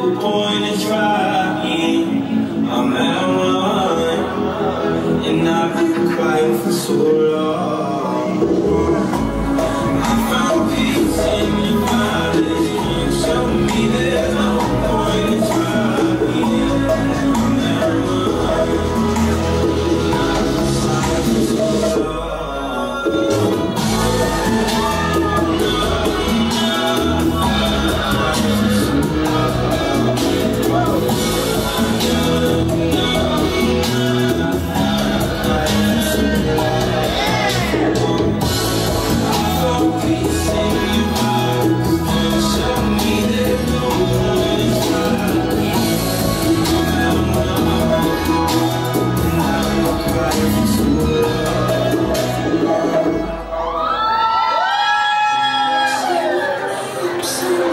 no point in trying. I'm at one, and I've been crying for so long. see.